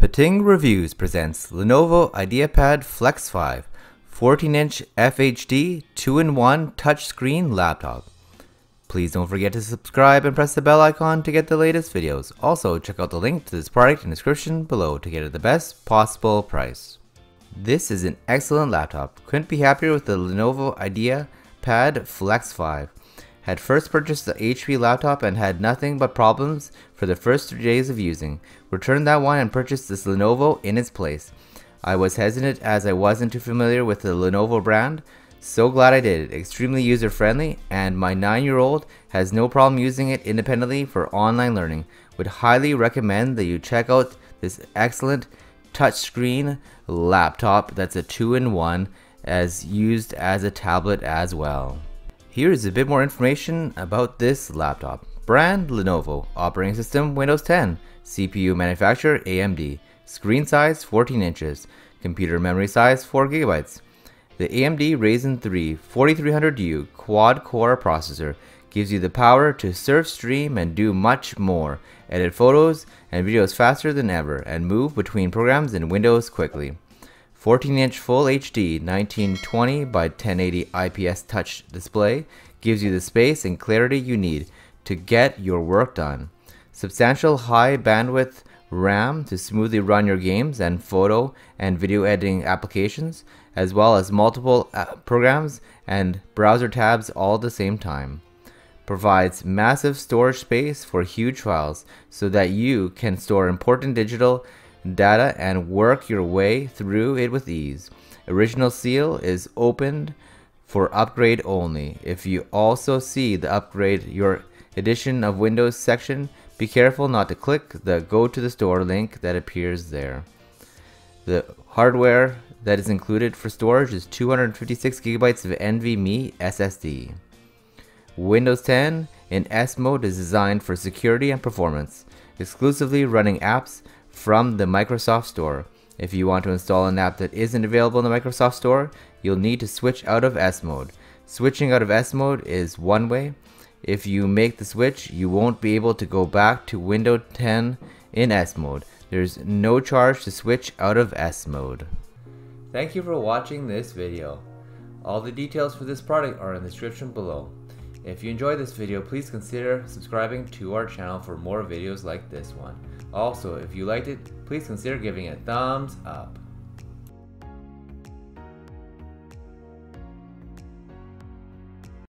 PaaTing Reviews presents Lenovo IdeaPad Flex 5 14-inch FHD 2-in-1 touchscreen laptop. Please don't forget to subscribe and press the bell icon to get the latest videos. Also, check out the link to this product in the description below to get it the best possible price. This is an excellent laptop. Couldn't be happier with the Lenovo IdeaPad Flex 5 had first purchased the HP laptop and had nothing but problems for the first three days of using. Returned that one and purchased this Lenovo in its place. I was hesitant as I wasn't too familiar with the Lenovo brand. So glad I did it. Extremely user friendly and my 9 year old has no problem using it independently for online learning. Would highly recommend that you check out this excellent touchscreen laptop that's a 2-in-1 as used as a tablet as well. Here is a bit more information about this laptop. Brand Lenovo, operating system Windows 10, CPU manufacturer AMD, screen size 14 inches, computer memory size 4 gigabytes. The AMD Ryzen 3 4300U quad core processor gives you the power to surf, stream, and do much more, edit photos and videos faster than ever, and move between programs in Windows quickly. 14-inch Full HD 1920 by 1080 IPS touch display gives you the space and clarity you need to get your work done. Substantial high bandwidth RAM to smoothly run your games and photo and video editing applications, as well as multiple uh, programs and browser tabs all at the same time. Provides massive storage space for huge files so that you can store important digital data and work your way through it with ease. Original seal is opened for upgrade only. If you also see the upgrade your edition of Windows section, be careful not to click the go to the store link that appears there. The hardware that is included for storage is 256 gigabytes of NVMe SSD. Windows 10 in S mode is designed for security and performance, exclusively running apps from the Microsoft Store. If you want to install an app that isn't available in the Microsoft Store, you'll need to switch out of S mode. Switching out of S mode is one way. If you make the switch, you won't be able to go back to Windows 10 in S mode. There's no charge to switch out of S mode. Thank you for watching this video. All the details for this product are in the description below. If you enjoyed this video, please consider subscribing to our channel for more videos like this one. Also, if you liked it, please consider giving it a thumbs up.